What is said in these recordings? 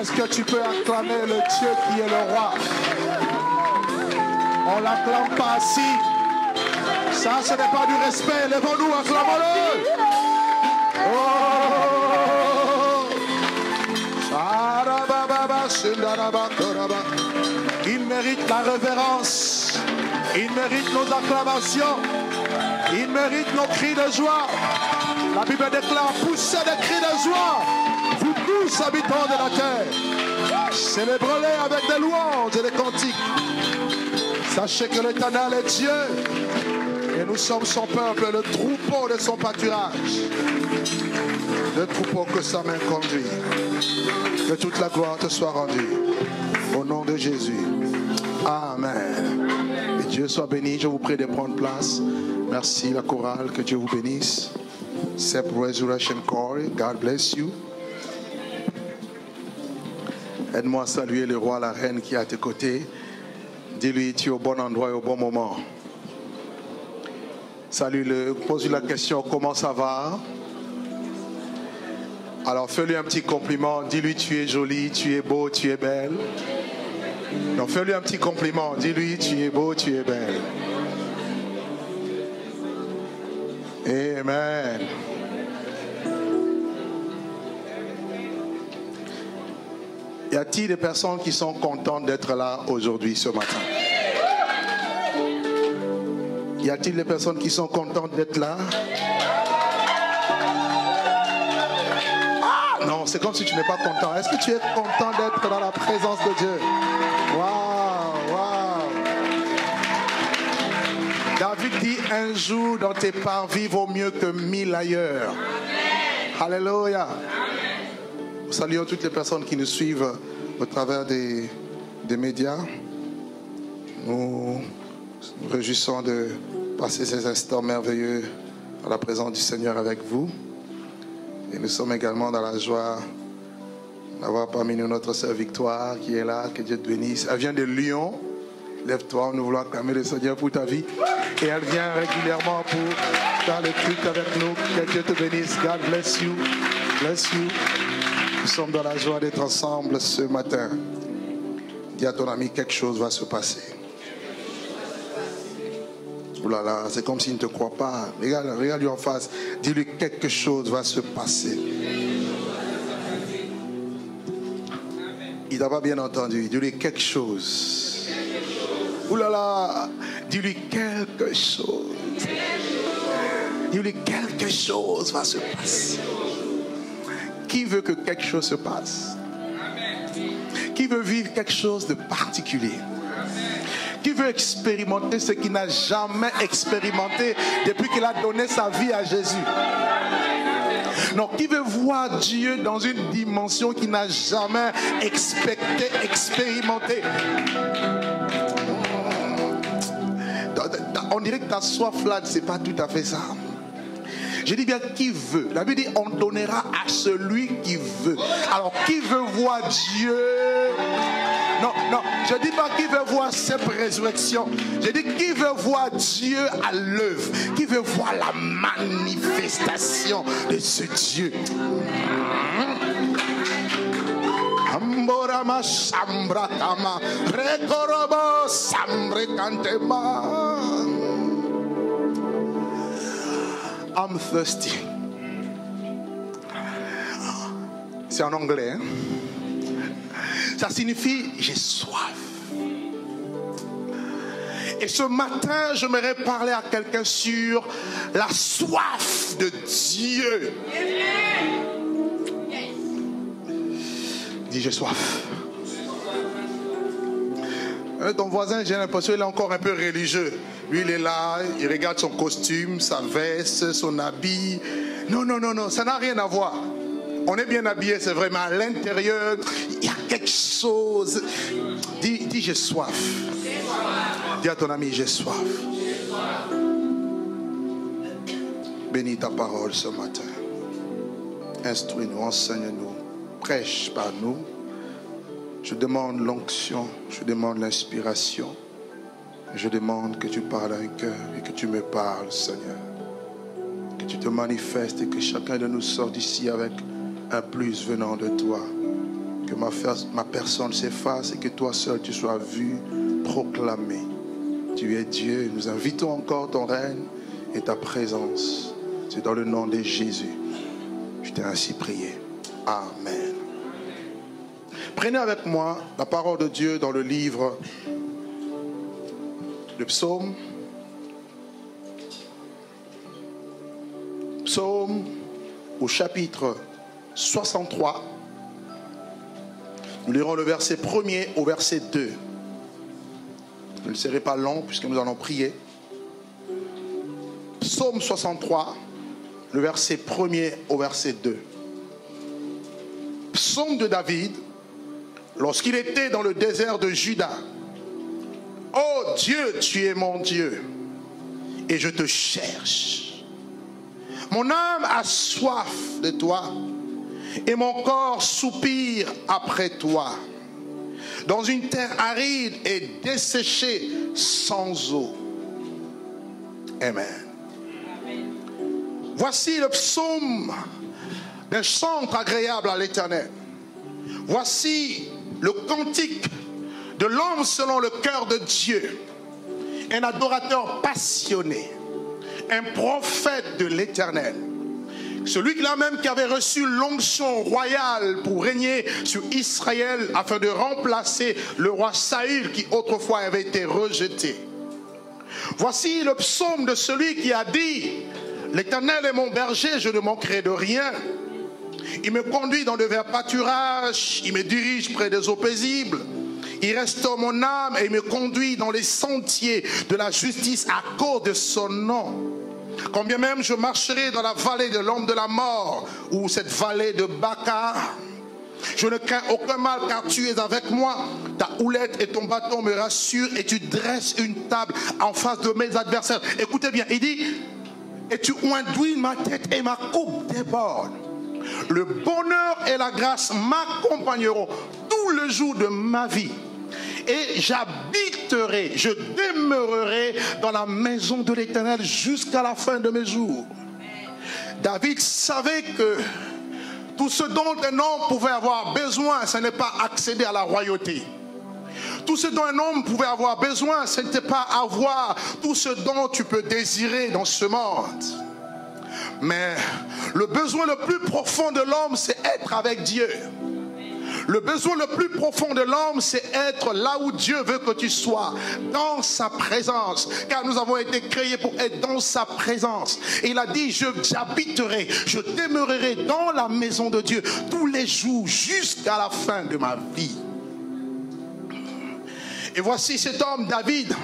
est-ce que tu peux acclamer le Dieu qui est le roi? On l'acclame pas assis. Ça, ce n'est pas du respect. Levons-nous, acclamons-le. Oh. Il mérite la révérence. Il mérite nos acclamations. Il mérite nos cris de joie. La Bible déclare poussez des cris de joie, vous tous habitants de la terre. Célébrez-les avec des louanges et des cantiques. Sachez que l'Éternel est Dieu et nous sommes son peuple, le troupeau de son pâturage. Le troupeau que sa main conduit. Que toute la gloire te soit rendue. Au nom de Jésus. Amen. Dieu soit béni. Je vous prie de prendre place. Merci la chorale. Que Dieu vous bénisse. Sep Resurrection Choir. God bless you. Aide-moi à saluer le roi, la reine qui est à tes côtés. Dis-lui, tu es au bon endroit et au bon moment. Salue-le, pose-lui la question, comment ça va? Alors fais-lui un petit compliment, dis-lui, tu es jolie, tu es beau, tu es belle. Donc fais-lui un petit compliment, dis-lui, tu es beau, tu es belle. Amen. Y a-t-il des personnes qui sont contentes d'être là aujourd'hui, ce matin? Y a-t-il des personnes qui sont contentes d'être là? Non, c'est comme si tu n'es pas content. Est-ce que tu es content d'être dans la présence de Dieu? Waouh, un jour dans tes parvis vaut mieux que mille ailleurs. Alléluia. Nous saluons toutes les personnes qui nous suivent au travers des, des médias. Nous nous réjouissons de passer ces instants merveilleux à la présence du Seigneur avec vous. Et nous sommes également dans la joie d'avoir parmi nous notre sœur Victoire qui est là. Que Dieu te bénisse. Elle vient de Lyon. Lève-toi, nous voulons acclamer le Seigneur pour ta vie. Et elle vient régulièrement pour faire le culte avec nous. Que Dieu te bénisse. God bless you. Bless you. Nous sommes dans la joie d'être ensemble ce matin. Dis à ton ami, quelque chose va se passer. Ouh là là, c'est comme s'il ne te croit pas. Regarde, regarde-lui en face. Dis-lui, quelque chose va se passer. Il n'a pas bien entendu. Dis-lui quelque chose. Ouh là là, dis-lui quelque chose. Dis-lui quelque chose va se passer. Qui veut que quelque chose se passe? Qui veut vivre quelque chose de particulier? Qui veut expérimenter ce qu'il n'a jamais expérimenté depuis qu'il a donné sa vie à Jésus? Non, qui veut voir Dieu dans une dimension qu'il n'a jamais expecté, expérimenté? On dirait que ta soif là, c'est pas tout à fait ça. Je dis bien qui veut? La Bible dit on donnera à celui qui veut. Alors qui veut voir Dieu? Non, non, je dis pas qui veut voir cette résurrection. Je dis qui veut voir Dieu à l'œuvre? Qui veut voir la manifestation de ce Dieu? Amborama rekorobo sambrekantema. I'm thirsty. C'est en anglais. hein? Ça signifie j'ai soif. Et ce matin, j'aimerais parler à quelqu'un sur la soif de Dieu. Dis j'ai soif. Euh, Ton voisin, j'ai l'impression qu'il est encore un peu religieux. Lui, il est là, il regarde son costume, sa veste, son habit. Non, non, non, non, ça n'a rien à voir. On est bien habillé, c'est vraiment à l'intérieur, il y a quelque chose. Dis, dis j'ai soif. Dis à ton ami, j'ai soif. Bénis ta parole ce matin. Instruis-nous, enseigne-nous, prêche par nous. Je demande l'onction, je demande l'inspiration. Je demande que tu parles à un cœur et que tu me parles, Seigneur. Que tu te manifestes et que chacun de nous sort d'ici avec un plus venant de toi. Que ma, ma personne s'efface et que toi seul tu sois vu, proclamé. Tu es Dieu. Nous invitons encore ton règne et ta présence. C'est dans le nom de Jésus. Je t'ai ainsi prié. Amen. Prenez avec moi la parole de Dieu dans le livre de Psaume. Psaume au chapitre 63. Nous lirons le verset 1er au verset 2. Je ne serai pas long puisque nous allons prier. Psaume 63, le verset 1er au verset 2. Psaume de David, lorsqu'il était dans le désert de Juda. Dieu, tu es mon Dieu, et je te cherche. Mon âme a soif de toi, et mon corps soupire après toi, dans une terre aride et desséchée sans eau. Amen. Voici le psaume d'un centre agréable à l'éternel. Voici le cantique de l'homme selon le cœur de Dieu, un adorateur passionné, un prophète de l'éternel. Celui-là même qui avait reçu l'onction royale pour régner sur Israël afin de remplacer le roi Saül qui autrefois avait été rejeté. Voici le psaume de celui qui a dit, L'Éternel est mon berger, je ne manquerai de rien. Il me conduit dans de verts pâturages, il me dirige près des eaux paisibles. Il restaure mon âme et me conduit dans les sentiers de la justice à cause de son nom. Combien même je marcherai dans la vallée de l'homme de la mort ou cette vallée de Baca, je ne crains aucun mal car tu es avec moi. Ta houlette et ton bâton me rassurent et tu dresses une table en face de mes adversaires. Écoutez bien, il dit, et tu induis ma tête et ma coupe déborde. Le bonheur et la grâce m'accompagneront le jour de ma vie. Et j'habiterai, je demeurerai dans la maison de l'Éternel jusqu'à la fin de mes jours. David savait que tout ce dont un homme pouvait avoir besoin, ce n'est pas accéder à la royauté. Tout ce dont un homme pouvait avoir besoin, ce n'était pas avoir tout ce dont tu peux désirer dans ce monde. Mais le besoin le plus profond de l'homme, c'est être avec Dieu. Le besoin le plus profond de l'homme, c'est être là où Dieu veut que tu sois, dans sa présence. Car nous avons été créés pour être dans sa présence. Et il a dit, j'habiterai, je demeurerai dans la maison de Dieu tous les jours jusqu'à la fin de ma vie. Et voici cet homme, David,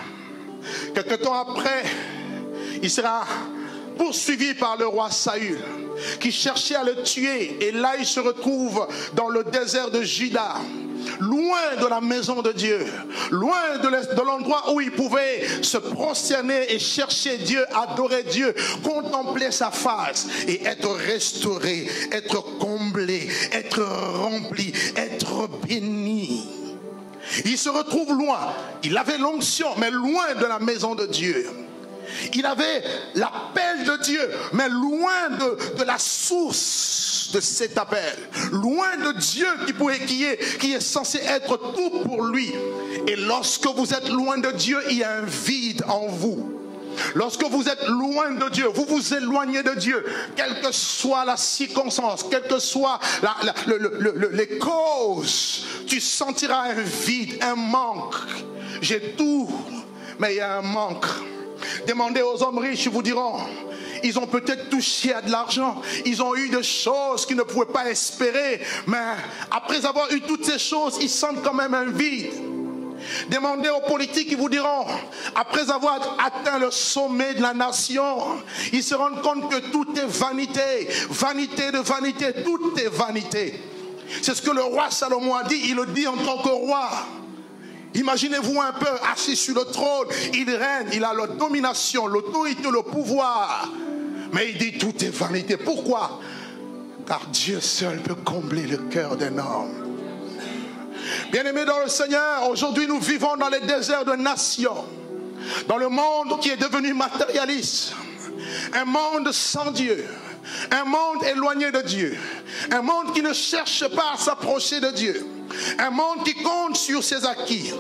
quelque temps après, il sera poursuivi par le roi Saül, qui cherchait à le tuer. Et là, il se retrouve dans le désert de Juda, loin de la maison de Dieu, loin de l'endroit où il pouvait se prosterner et chercher Dieu, adorer Dieu, contempler sa face et être restauré, être comblé, être rempli, être béni. Il se retrouve loin. Il avait l'onction, mais loin de la maison de Dieu. Il avait l'appel de Dieu, mais loin de, la source de cet appel. Loin de Dieu qui, pouvait, qui, est, censé être tout pour lui. Et lorsque vous êtes loin de Dieu, il y a un vide en vous. Lorsque vous êtes loin de Dieu, vous vous éloignez de Dieu, quelle que soit la circonstance, quelle que soit les causes, tu sentiras un vide, un manque. J'ai tout, mais il y a un manque. Demandez aux hommes riches, ils vous diront, ils ont peut-être touché à de l'argent, ils ont eu des choses qu'ils ne pouvaient pas espérer, mais après avoir eu toutes ces choses, ils sentent quand même un vide. Demandez aux politiques, ils vous diront, après avoir atteint le sommet de la nation, ils se rendent compte que tout est vanité, vanité de vanité, tout est vanité. C'est ce que le roi Salomon a dit, il le dit en tant que roi. Imaginez-vous un peu assis sur le trône, il règne, il a la domination, l'autorité, le pouvoir. Mais il dit tout est vanité. Pourquoi? Car Dieu seul peut combler le cœur d'un homme. Bien-aimés dans le Seigneur, aujourd'hui nous vivons dans les déserts de nations, dans le monde qui est devenu matérialiste. Un monde sans Dieu. Un monde éloigné de Dieu. Un monde qui ne cherche pas à s'approcher de Dieu. Un monde qui compte sur ses acquis.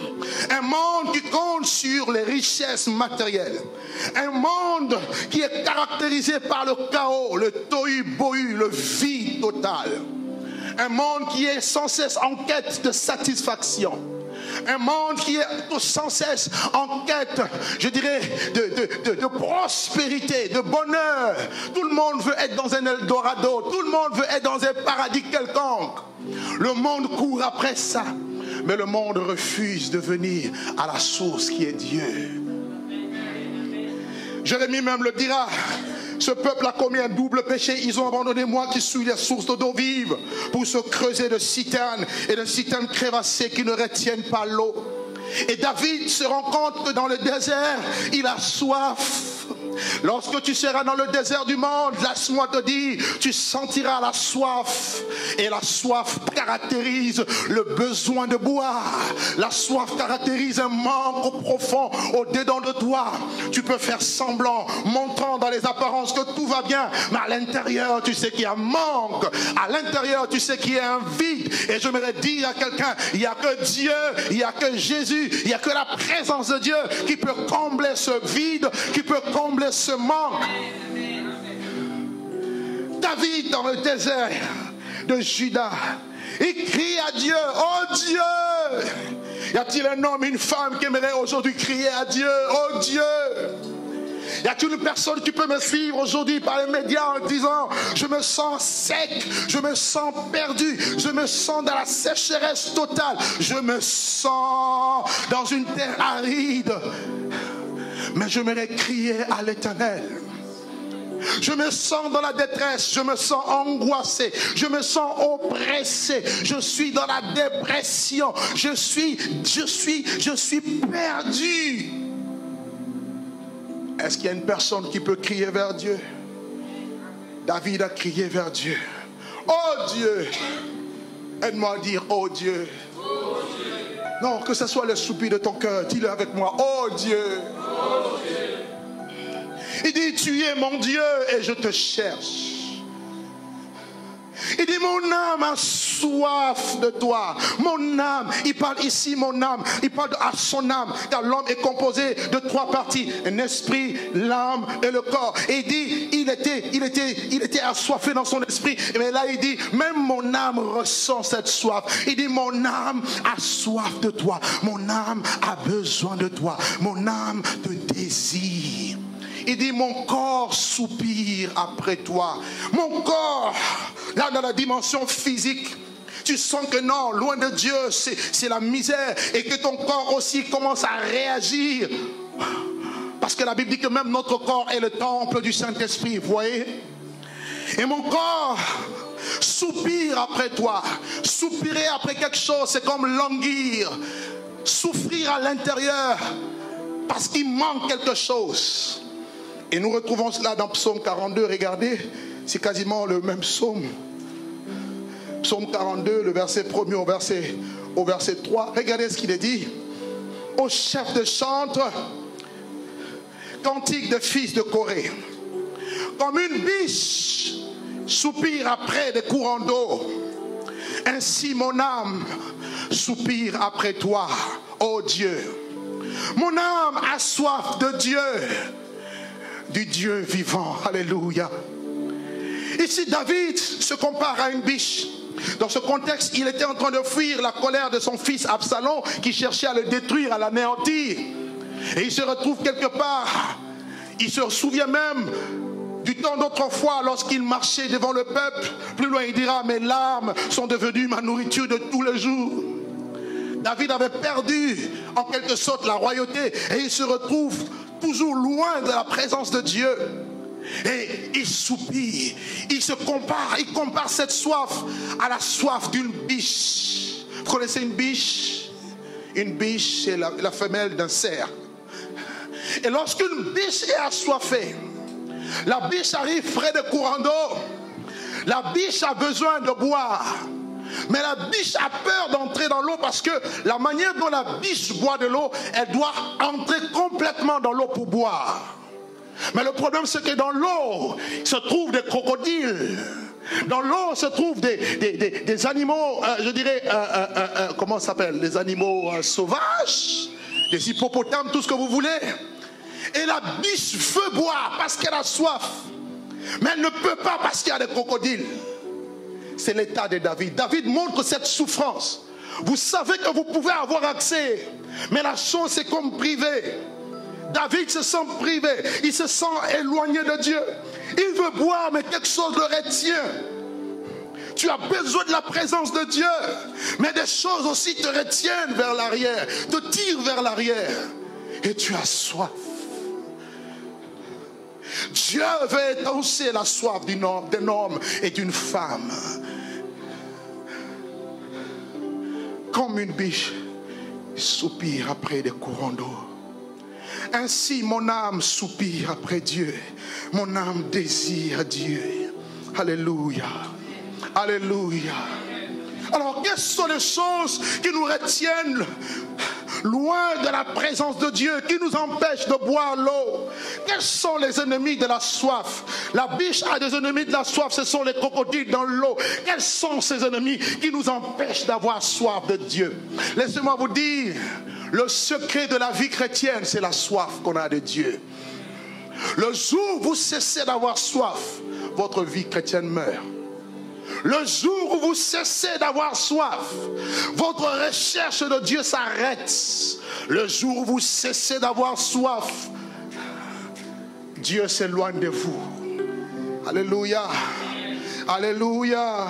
Un monde qui compte sur les richesses matérielles. Un monde qui est caractérisé par le chaos, le tohu-bohu, le vide total. Un monde qui est sans cesse en quête de satisfaction. Un monde qui est sans cesse en quête, je dirais, de, prospérité, de bonheur. Tout le monde veut être dans un Eldorado. Tout le monde veut être dans un paradis quelconque. Le monde court après ça. Mais le monde refuse de venir à la source qui est Dieu. Jérémie même le dira. Ce peuple a commis un double péché. Ils ont abandonné moi qui suis la source d'eau vive pour se creuser de citernes et de citernes crévassées qui ne retiennent pas l'eau. Et David se rend compte que dans le désert, il a soif. Lorsque tu seras dans le désert du monde, laisse-moi te dire, tu sentiras la soif. Et la soif caractérise le besoin de boire. La soif caractérise un manque profond au-dedans de toi. Tu peux faire semblant, montrant dans les apparences que tout va bien, mais à l'intérieur, tu sais qu'il y a un manque. À l'intérieur, tu sais qu'il y a un vide. Et je voudrais dire à quelqu'un, il n'y a que Dieu, il n'y a que Jésus, il n'y a que la présence de Dieu qui peut combler ce vide, qui peut combler ce manque. David dans le désert de Juda, il crie à Dieu, oh Dieu, y a-t-il un homme, une femme qui aimerait aujourd'hui crier à Dieu, oh Dieu! Y a-t-il une personne qui peut me suivre aujourd'hui par les médias en disant Je me sens sec, je me sens perdu, je me sens dans la sécheresse totale, je me sens dans une terre aride mais je j'aimerais crier à l'éternel. Je me sens dans la détresse, je me sens angoissé, je me sens oppressé, je suis dans la dépression, je suis, je suis, je suis perdu. Est-ce qu'il y a une personne qui peut crier vers Dieu? David a crié vers Dieu. Oh Dieu, aide-moi à dire, oh Dieu. Non, que ce soit le soupir de ton cœur. Dis-le avec moi. Oh Dieu. Il dit, tu es mon Dieu et je te cherche. Il dit, mon âme a soif de toi. Mon âme, il parle ici, mon âme, il parle à son âme, car l'homme est composé de trois parties, un esprit, l'âme et le corps. Et il dit, il était, il était, il était assoiffé dans son esprit. Mais là, il dit, même mon âme ressent cette soif. Il dit, mon âme a soif de toi. Mon âme a besoin de toi. Mon âme te désire. Il dit, mon corps soupire après toi. Mon corps, là dans la dimension physique, tu sens que non, loin de Dieu, c'est la misère et que ton corps aussi commence à réagir. Parce que la Bible dit que même notre corps est le temple du Saint-Esprit, vous voyez? Et mon corps soupire après toi. Soupirer après quelque chose, c'est comme languir. Souffrir à l'intérieur parce qu'il manque quelque chose. Et nous retrouvons cela dans Psaume 42. Regardez, c'est quasiment le même psaume. Psaume 42, le verset 1 au verset, au verset 3. Regardez ce qu'il est dit. Au chef de chantre, cantique de fils de Corée. Comme une biche soupire après des courants d'eau. Ainsi mon âme soupire après toi, ô Dieu. Mon âme a soif de Dieu du Dieu vivant. Alléluia. Ici, David se compare à une biche. Dans ce contexte, il était en train de fuir la colère de son fils Absalom qui cherchait à le détruire, à l'anéantir. Et il se retrouve quelque part. Il se souvient même du temps d'autrefois lorsqu'il marchait devant le peuple. Plus loin, il dira, mes larmes sont devenues ma nourriture de tous les jours. David avait perdu en quelque sorte la royauté et il se retrouve toujours loin de la présence de Dieu. Et il soupire, il se compare, il compare cette soif à la soif d'une biche. Vous connaissez une biche? Une biche, c'est la, femelle d'un cerf. Et lorsqu'une biche est assoiffée, la biche arrive près de courant d'eau. La biche a besoin de boire. Mais la biche a peur d'entrer dans l'eau parce que la manière dont la biche boit de l'eau, elle doit entrer complètement dans l'eau pour boire. Mais le problème, c'est que dans l'eau se trouvent des crocodiles. Dans l'eau se trouvent des, animaux, euh, je dirais, euh, euh, comment ça s'appelle Des animaux sauvages, des hippopotames, tout ce que vous voulez. Et la biche veut boire parce qu'elle a soif. Mais elle ne peut pas parce qu'il y a des crocodiles. C'est l'état de David. David montre cette souffrance. Vous savez que vous pouvez avoir accès, mais la chose c'est comme privé. David se sent privé, il se sent éloigné de Dieu. Il veut boire, mais quelque chose le retient. Tu as besoin de la présence de Dieu, mais des choses aussi te retiennent vers l'arrière, te tirent vers l'arrière. Et tu as soif. Dieu veut étancher la soif d'un homme et d'une femme. Comme une biche soupire après des courants d'eau. Ainsi mon âme soupire après Dieu. Mon âme désire Dieu. Alléluia. Alléluia. Alors, quelles sont les choses qui nous retiennent loin de la présence de Dieu, qui nous empêchent de boire l'eau Quels sont les ennemis de la soif? La biche a des ennemis de la soif, ce sont les crocodiles dans l'eau. Quels sont ces ennemis qui nous empêchent d'avoir soif de Dieu? Laissez-moi vous dire, le secret de la vie chrétienne, c'est la soif qu'on a de Dieu. Le jour où vous cessez d'avoir soif, votre vie chrétienne meurt. Le jour où vous cessez d'avoir soif, votre recherche de Dieu s'arrête. Le jour où vous cessez d'avoir soif, Dieu s'éloigne de vous. Alléluia. Alléluia.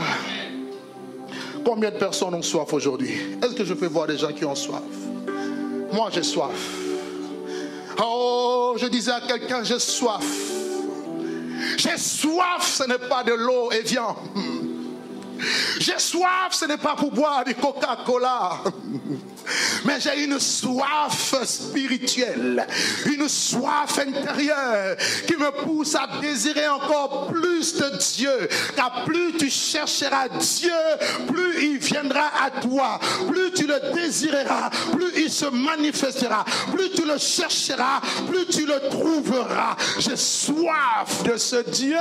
Combien de personnes ont soif aujourd'hui? Est-ce que je peux voir des gens qui ont soif? Moi, j'ai soif. Oh, je disais à quelqu'un, j'ai soif. J'ai soif, ce n'est pas de l'eau et viens. J'ai soif, ce n'est pas pour boire du Coca-Cola. Mais j'ai une soif spirituelle, une soif intérieure qui me pousse à désirer encore plus de Dieu. Car plus tu chercheras Dieu, plus il viendra à toi. Plus tu le désireras, plus il se manifestera. Plus tu le chercheras, plus tu le trouveras. J'ai soif de ce Dieu.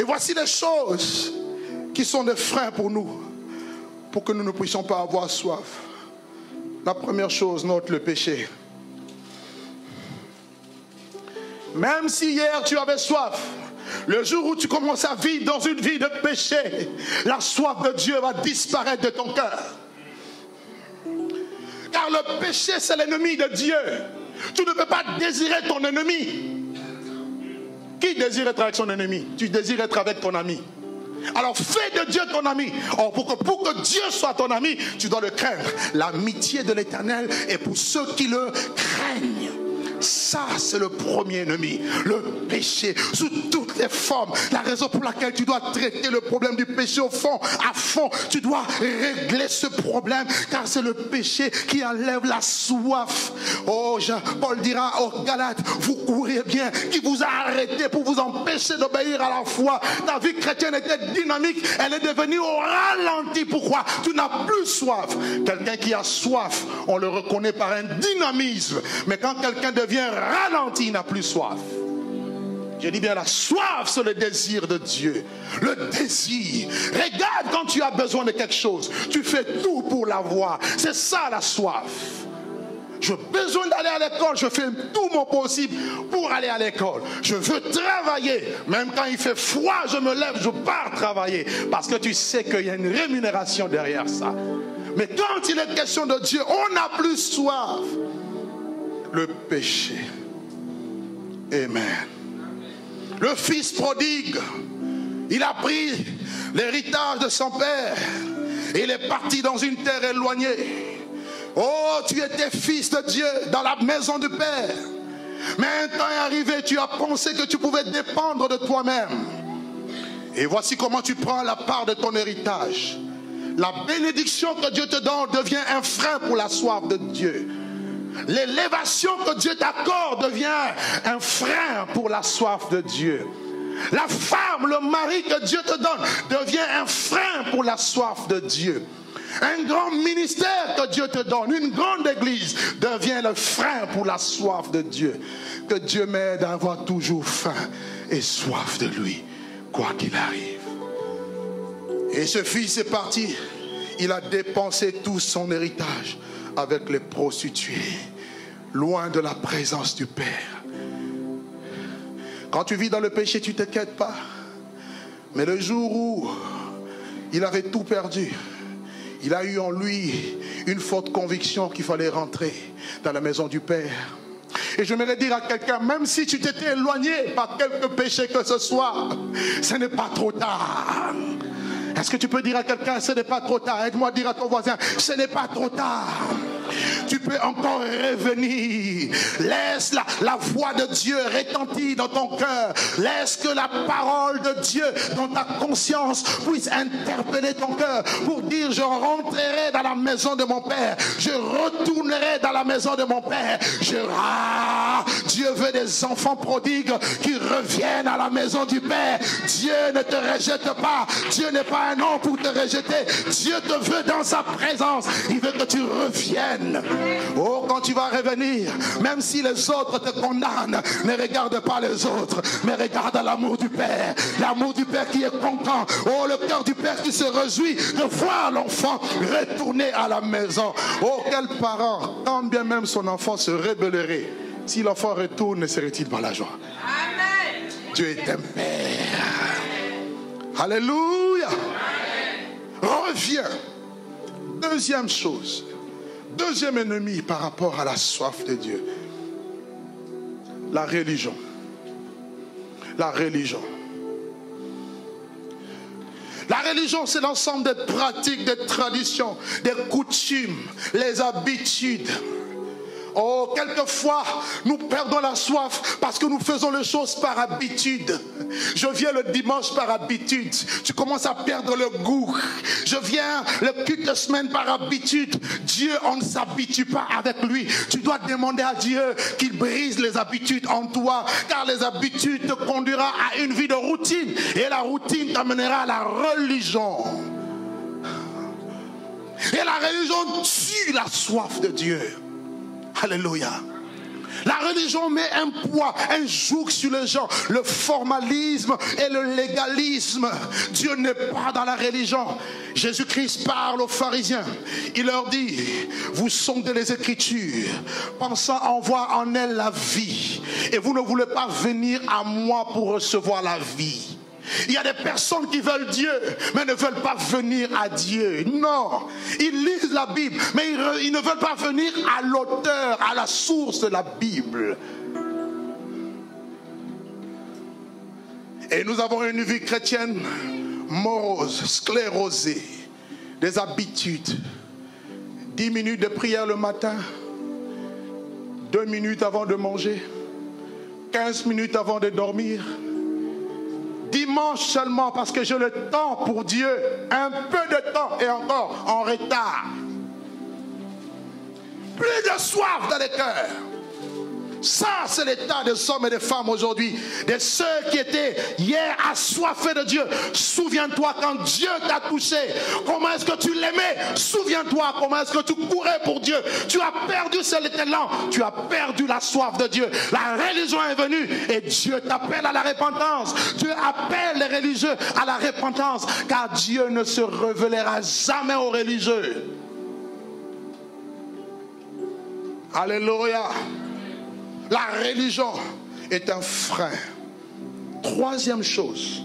Et voici les choses qui sont des freins pour nous, pour que nous ne puissions pas avoir soif. La première chose, note le péché. Même si hier tu avais soif, le jour où tu commences à vivre dans une vie de péché, la soif de Dieu va disparaître de ton cœur. Car le péché, c'est l'ennemi de Dieu. Tu ne peux pas désirer ton ennemi. Qui désire être avec son ennemi Tu désires être avec ton ami. Alors fais de Dieu ton ami. Or, pour que, pour que Dieu soit ton ami, tu dois le craindre. L'amitié de l'éternel est pour ceux qui le craignent. Ça, c'est le premier ennemi, le péché, sous toutes les formes. La raison pour laquelle tu dois traiter le problème du péché au fond, à fond, tu dois régler ce problème, car c'est le péché qui enlève la soif. Oh, Jean, Paul dira aux Galates, vous courez bien, qui vous a arrêté pour vous empêcher d'obéir à la foi. Ta vie chrétienne était dynamique, elle est devenue au ralenti. Pourquoi? Tu n'as plus soif. Quelqu'un qui a soif, on le reconnaît par un dynamisme. Mais quand quelqu'un devient devient ralenti, n'a plus soif. Je dis bien la soif, c'est le désir de Dieu. Le désir. Regarde quand tu as besoin de quelque chose. Tu fais tout pour l'avoir. C'est ça la soif. J'ai besoin d'aller à l'école, je fais tout mon possible pour aller à l'école. Je veux travailler. Même quand il fait froid, je me lève, je pars travailler. Parce que tu sais qu'il y a une rémunération derrière ça. Mais quand il est question de Dieu, on n'a plus soif le péché. Amen. Le fils prodigue, il a pris l'héritage de son père. Il est parti dans une terre éloignée. Oh, tu étais fils de Dieu dans la maison du Père. Mais un temps est arrivé, tu as pensé que tu pouvais dépendre de toi-même. Et voici comment tu prends la part de ton héritage. La bénédiction que Dieu te donne devient un frein pour la soif de Dieu. L'élévation que Dieu t'accorde devient un frein pour la soif de Dieu. La femme, le mari que Dieu te donne devient un frein pour la soif de Dieu. Un grand ministère que Dieu te donne, une grande église, devient le frein pour la soif de Dieu. Que Dieu m'aide à avoir toujours faim et soif de lui, quoi qu'il arrive. Et ce fils est parti. Il a dépensé tout son héritage avec les prostituées, loin de la présence du Père. Quand tu vis dans le péché, tu ne t'inquiètes pas. Mais le jour où il avait tout perdu, il a eu en lui une forte conviction qu'il fallait rentrer dans la maison du Père. Et je voudrais dire à quelqu'un, même si tu t'étais éloigné par quelque péché que ce soit, ce n'est pas trop tard. Est-ce que tu peux dire à quelqu'un, ce n'est pas trop tard? Aide-moi à dire à ton voisin, ce n'est pas trop tard tu peux encore revenir. Laisse la, voix de Dieu retentir dans ton cœur. Laisse que la parole de Dieu dans ta conscience puisse interpeller ton cœur pour dire je rentrerai dans la maison de mon Père. Je retournerai dans la maison de mon Père. Je... Ah, Dieu veut des enfants prodigues qui reviennent à la maison du Père. Dieu ne te rejette pas. Dieu n'est pas un homme pour te rejeter. Dieu te veut dans sa présence. Il veut que tu reviennes. Oh, quand tu vas revenir, même si les autres te condamnent, ne regarde pas les autres, mais regarde l'amour du Père. L'amour du Père qui est content. Oh, le cœur du Père qui se réjouit de voir l'enfant retourner à la maison. Oh, quel parent, quand bien même son enfant se rébellerait, si l'enfant retourne, ne serait-il pas la joie? Dieu est un Père. Alléluia. Reviens. Deuxième chose. Deuxième ennemi par rapport à la soif de Dieu. La religion. La religion. La religion, c'est l'ensemble des pratiques, des traditions, des coutumes, les habitudes. Oh, quelquefois, nous perdons la soif parce que nous faisons les choses par habitude. Je viens le dimanche par habitude. Tu commences à perdre le goût. Je viens le culte de semaine par habitude. Dieu, on ne s'habitue pas avec lui. Tu dois demander à Dieu qu'il brise les habitudes en toi, car les habitudes te conduira à une vie de routine. Et la routine t'amènera à la religion. Et la religion tue la soif de Dieu. Alléluia. La religion met un poids, un joug sur les gens. Le formalisme et le légalisme. Dieu n'est pas dans la religion. Jésus-Christ parle aux pharisiens. Il leur dit, vous sondez les Écritures, pensant en voir en elles la vie. Et vous ne voulez pas venir à moi pour recevoir la vie. Il y a des personnes qui veulent Dieu, mais ne veulent pas venir à Dieu. Non, ils lisent la Bible, mais ils, ne veulent pas venir à l'auteur, à la source de la Bible. Et nous avons une vie chrétienne morose, sclérosée, des habitudes. Dix minutes de prière le matin, deux minutes avant de manger, quinze minutes avant de dormir, dimanche seulement parce que j'ai le temps pour Dieu, un peu de temps et encore en retard. Plus de soif dans les cœurs. Ça, c'est l'état des hommes et des femmes aujourd'hui, de ceux qui étaient hier assoiffés de Dieu. Souviens-toi quand Dieu t'a touché, comment est-ce que tu l'aimais? Souviens-toi comment est-ce que tu courais pour Dieu. Tu as perdu cet élan, tu as perdu la soif de Dieu. La religion est venue et Dieu t'appelle à la repentance. Dieu appelle les religieux à la repentance, car Dieu ne se révélera jamais aux religieux. Alléluia. La religion est un frein. Troisième chose.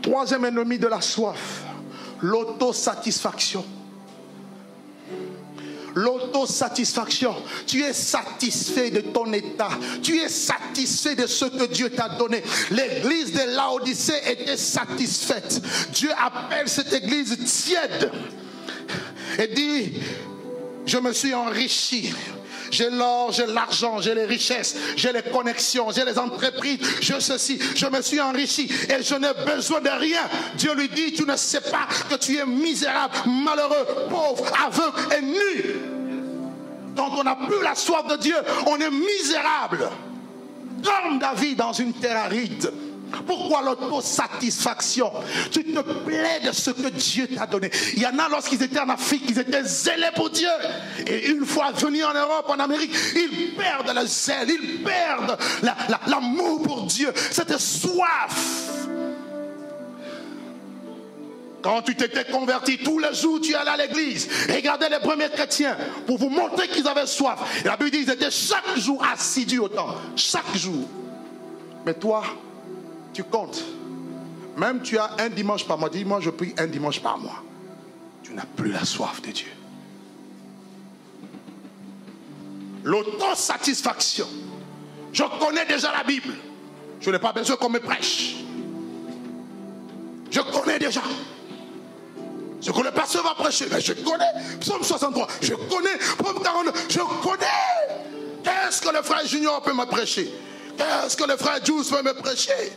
Troisième ennemi de la soif, l'autosatisfaction. L'autosatisfaction. Tu es satisfait de ton état. Tu es satisfait de ce que Dieu t'a donné. L'église de Laodicée était satisfaite. Dieu appelle cette église tiède et dit, je me suis enrichi j'ai l'or, j'ai l'argent, j'ai les richesses, j'ai les connexions, j'ai les entreprises, je ceci, je me suis enrichi et je n'ai besoin de rien. Dieu lui dit, tu ne sais pas que tu es misérable, malheureux, pauvre, aveugle et nu. Quand on n'a plus la soif de Dieu, on est misérable. Comme David dans une terre aride. Pourquoi l'autosatisfaction? Tu te plais de ce que Dieu t'a donné. Il y en a lorsqu'ils étaient en Afrique, ils étaient zélés pour Dieu. Et une fois venus en Europe, en Amérique, ils perdent le zèle, ils perdent l'amour pour Dieu, cette soif. Quand tu t'étais converti, tous les jours tu allais à l'église, regardez les premiers chrétiens pour vous montrer qu'ils avaient soif. Et la Bible dit qu'ils étaient chaque jour assidus au temps. Chaque jour. Mais toi, tu comptes. Même tu as un dimanche par mois. Dis-moi, je prie un dimanche par mois. Tu n'as plus la soif de Dieu. L'autosatisfaction. Je connais déjà la Bible. Je n'ai pas besoin qu'on me prêche. Je connais déjà. Ce que le pasteur va prêcher, mais je connais. Psaume 63, je connais. Psaume 42, je connais. Qu'est-ce que le frère Junior peut me prêcher? Qu'est-ce que le frère Jules peut me prêcher?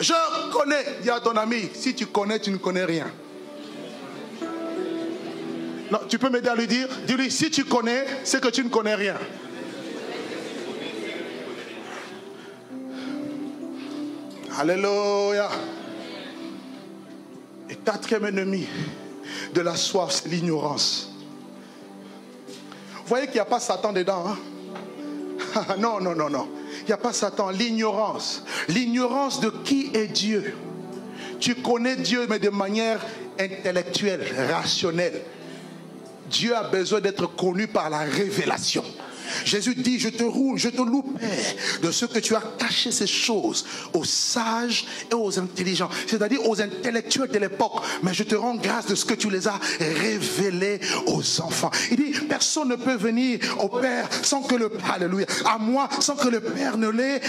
Je connais. Dis à ton ami, si tu connais, tu ne connais rien. Non, tu peux m'aider à lui dire Dis-lui, si tu connais, c'est que tu ne connais rien. Alléluia. Et quatrième ennemi de la soif, c'est l'ignorance. Vous voyez qu'il n'y a pas Satan dedans. Hein? non, non, non, non. Il n'y a pas Satan. L'ignorance. L'ignorance de qui est Dieu. Tu connais Dieu, mais de manière intellectuelle, rationnelle. Dieu a besoin d'être connu par la révélation. Jésus dit, je te roule, je te loue, Père, de ce que tu as caché ces choses aux sages et aux intelligents, c'est-à-dire aux intellectuels de l'époque. Mais je te rends grâce de ce que tu les as révélés aux enfants. Il dit, personne ne peut venir au Père sans que le Alléluia, à moi, sans que le Père ne l'ait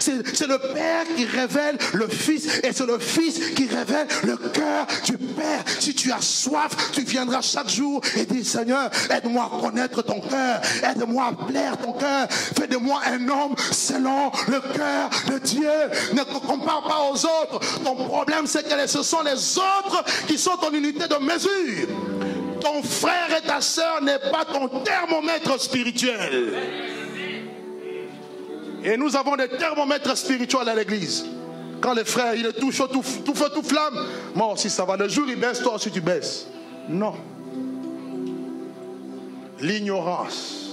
C'est le Père qui révèle le Fils et c'est le Fils qui révèle le cœur du Père. Si tu as soif, tu viendras chaque jour et dis, Seigneur, aide-moi à connaître ton cœur. Aide-moi à plaire ton cœur. Fais de moi un homme selon le cœur de Dieu. Ne te compare pas aux autres. Ton problème, c'est que ce sont les autres qui sont en unité de mesure. Ton frère et ta soeur n'est pas ton thermomètre spirituel. Et nous avons des thermomètres spirituels à l'église. Quand les frères, il est tout chaud, tout, tout feu, tout flamme, moi aussi ça va. Le jour il baisse, toi aussi tu baisses. Non l'ignorance.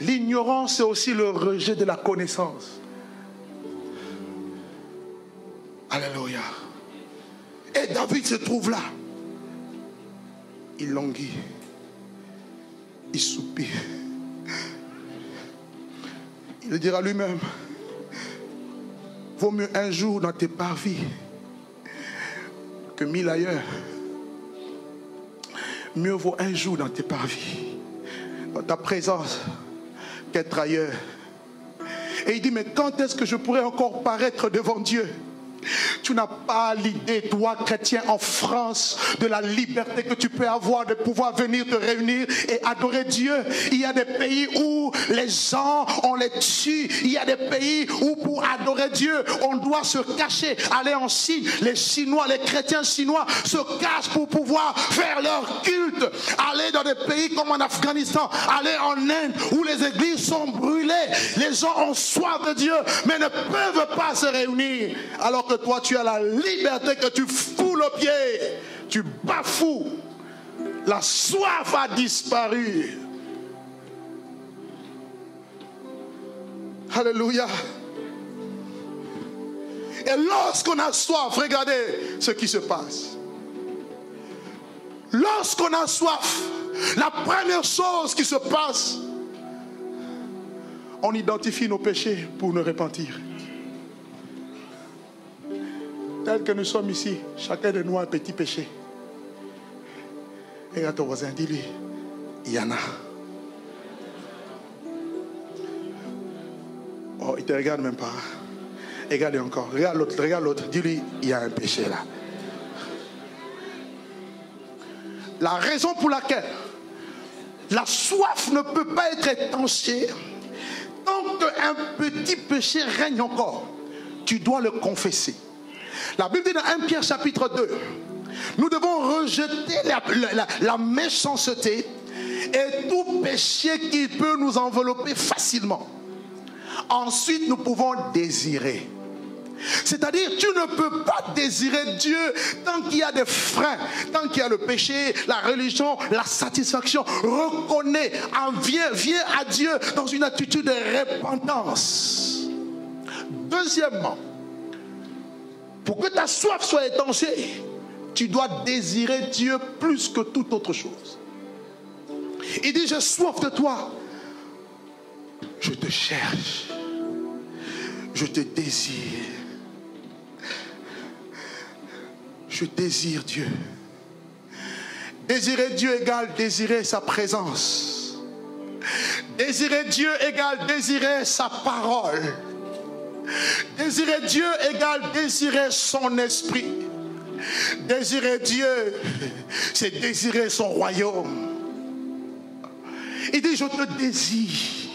L'ignorance, c'est aussi le rejet de la connaissance. Alléluia. Et David se trouve là. Il languit. Il soupire. Il dira lui-même, vaut mieux un jour dans tes parvis que mille ailleurs. Mieux vaut un jour dans tes parvis ta présence qu'être ailleurs. Et il dit, mais quand est-ce que je pourrais encore paraître devant Dieu? Tu n'as pas l'idée, toi, chrétien, en France, de la liberté que tu peux avoir de pouvoir venir te réunir et adorer Dieu. Il y a des pays où les gens, on les tue. Il y a des pays où pour adorer Dieu, on doit se cacher, aller en Chine. Les Chinois, les chrétiens chinois se cachent pour pouvoir faire leur culte. Aller dans des pays comme en Afghanistan, aller en Inde où les églises sont brûlées. Les gens ont soif de Dieu, mais ne peuvent pas se réunir. Alors que toi, tu as la liberté que tu foules au pied. Tu bafoues. La soif a disparu. Alléluia. Et lorsqu'on a soif, regardez ce qui se passe. Lorsqu'on a soif, la première chose qui se passe, on identifie nos péchés pour nous repentir tel que nous sommes ici, chacun de nous a un petit péché. Et à ton voisin, dis-lui, il y en a. Oh, il te regarde même pas. Regarde encore. Regarde l'autre, regarde l'autre. Dis-lui, il y a un péché là. La raison pour laquelle la soif ne peut pas être étanchée tant qu'un petit péché règne encore. Tu dois le confesser. La Bible dit dans 1 Pierre chapitre 2, nous devons rejeter la, méchanceté et tout péché qui peut nous envelopper facilement. ensuite nous pouvons désirer. C'est-à-dire, tu ne peux pas désirer Dieu tant qu'il y a des freins, tant qu'il y a le péché, la religion, la satisfaction. Reconnais, viens, viens à Dieu dans une attitude de repentance. Deuxièmement, pour que ta soif soit étanchée, tu dois désirer Dieu plus que toute autre chose. Il dit, j'ai soif de toi. Je te cherche. Je te désire. Je désire Dieu. Désirer Dieu égale désirer sa présence. Désirer Dieu égale désirer sa parole. Désirer Dieu égale désirer son esprit. Désirer Dieu, c'est désirer son royaume. Il dit, je te désire.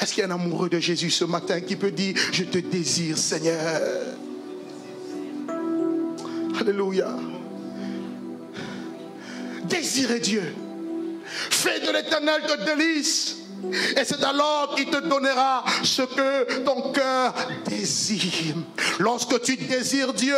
Est-ce qu'il y a un amoureux de Jésus ce matin qui peut dire, je te désire Seigneur? Alléluia. Désirez Dieu. Fais de l'éternel de délices. Et c'est alors qu'il te donnera ce que ton cœur désire. Lorsque tu désires Dieu,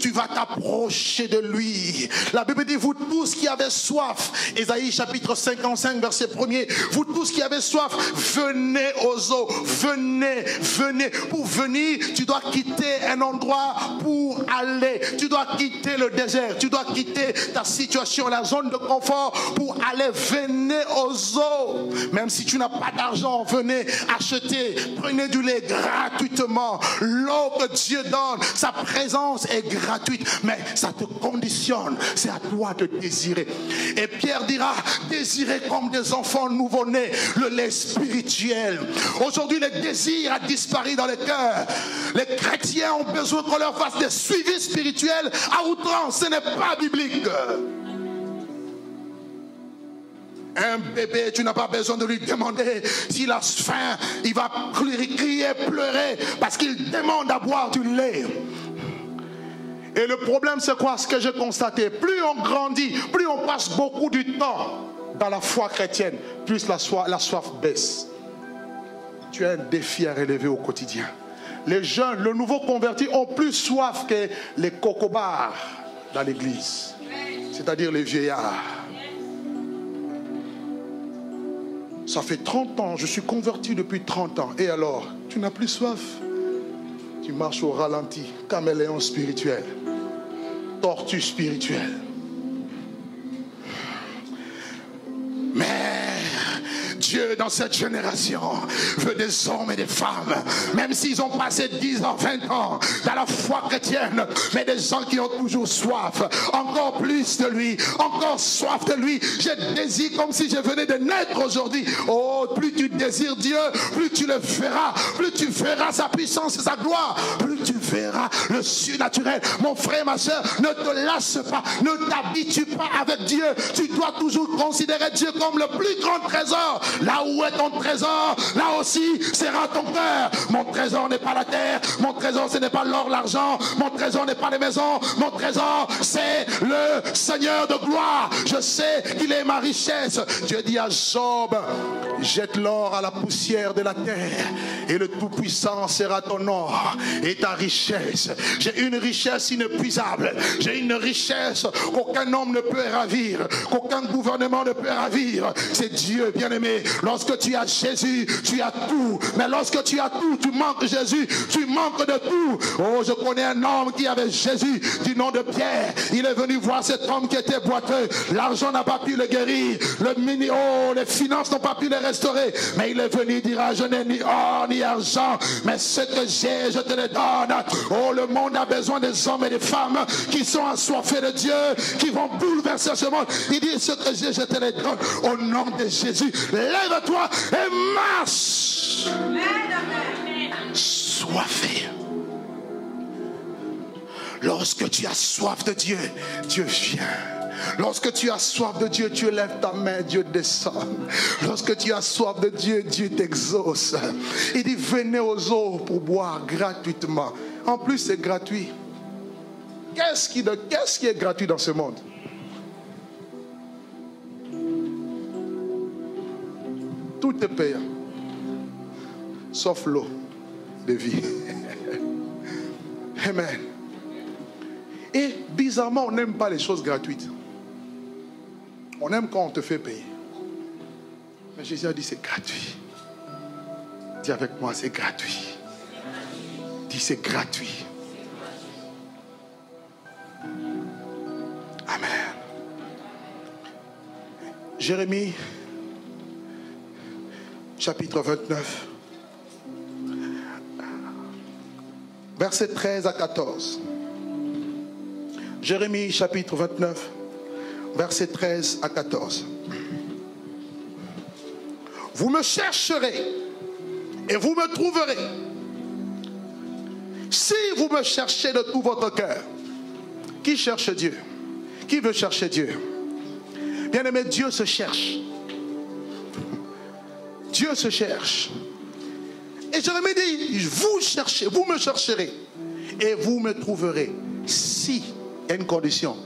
tu vas t'approcher de lui. La Bible dit, vous tous qui avez soif, Ésaïe chapitre 55, verset 1er, vous tous qui avez soif, venez aux eaux, venez, venez. Pour venir, tu dois quitter un endroit pour aller. Tu dois quitter le désert, tu dois quitter ta situation, la zone de confort pour aller. Venez aux eaux. Même si n'as pas d'argent, venez acheter, prenez du lait gratuitement. L'eau que Dieu donne, sa présence est gratuite, mais ça te conditionne. C'est à toi de désirer. Et Pierre dira, désirez comme des enfants nouveau-nés le lait spirituel. Aujourd'hui, le désir a disparu dans le cœur. Les chrétiens ont besoin qu'on leur fasse des suivis spirituels à outrance. Ce n'est pas biblique. Un bébé, tu n'as pas besoin de lui demander s'il a faim. Il va crier, pleurer parce qu'il demande à boire du lait. Et le problème, c'est quoi? Ce que j'ai constaté, plus on grandit, plus on passe beaucoup du temps dans la foi chrétienne, plus la soif, la soif baisse. Tu as un défi à relever au quotidien. Les jeunes, le nouveau converti, ont plus soif que les cocobars dans l'église, c'est-à-dire les vieillards. Ça fait 30 ans, je suis converti depuis 30 ans. Et alors, tu n'as plus soif? Tu marches au ralenti, caméléon spirituel, tortue spirituelle. Dieu dans cette génération veut des hommes et des femmes, même s'ils ont passé 10 ans, 20 ans dans la foi chrétienne, mais des gens qui ont toujours soif, encore plus de lui, encore soif de lui. Je désire comme si je venais de naître aujourd'hui. Oh, plus tu désires Dieu, plus tu le verras, plus tu verras sa puissance et sa gloire, plus tu verras le surnaturel. Mon frère, ma soeur, ne te lasse pas, ne t'habitue pas avec Dieu. Tu dois toujours considérer Dieu comme le plus grand trésor Là où est ton trésor, là aussi sera ton cœur. Mon trésor n'est pas la terre, mon trésor ce n'est pas l'or, l'argent, mon trésor n'est pas les maisons, mon trésor c'est le Seigneur de gloire. Je sais qu'il est ma richesse. Dieu dit à Job, jette l'or à la poussière de la terre et le Tout-Puissant sera ton or et ta richesse. J'ai une richesse inépuisable. J'ai une richesse qu'aucun homme ne peut ravir, qu'aucun gouvernement ne peut ravir. C'est Dieu bien-aimé Lorsque tu as Jésus, tu as tout. Mais lorsque tu as tout, tu manques Jésus, tu manques de tout. Oh, je connais un homme qui avait Jésus du nom de Pierre. Il est venu voir cet homme qui était boiteux. L'argent n'a pas pu le guérir. Le mini, oh, les finances n'ont pas pu le restaurer. Mais il est venu dire, je n'ai ni or ni argent, mais ce que j'ai, je te le donne. Oh, le monde a besoin des hommes et des femmes qui sont assoiffés de Dieu, qui vont bouleverser ce monde. Il dit, ce que j'ai, je te le donne. Au nom de Jésus, lève-toi et marche. Soifé. Lorsque tu as soif de Dieu, Dieu vient. Lorsque tu as soif de Dieu, tu lèves ta main, Dieu descend. Lorsque tu as soif de Dieu, Dieu t'exauce. Il dit, venez aux eaux pour boire gratuitement. En plus, c'est gratuit. Qu'est-ce qui est gratuit dans ce monde? Tout est payant. sauf l'eau de vie. Amen. Et bizarrement, on n'aime pas les choses gratuites. On aime quand on te fait payer. Mais Jésus a dit c'est gratuit. Dis avec moi, c'est gratuit. Dis c'est gratuit. Amen. Jérémie, chapitre 29, versets 13 à 14. Jérémie, chapitre 29, versets 13 à 14. Vous me chercherez et vous me trouverez. Si vous me cherchez de tout votre cœur, qui cherche Dieu? Qui veut chercher Dieu? Bien aimé, Dieu se cherche. Se cherche. Et Jérémie dit, vous cherchez, vous me chercherez et vous me trouverez. Si, il y a une condition,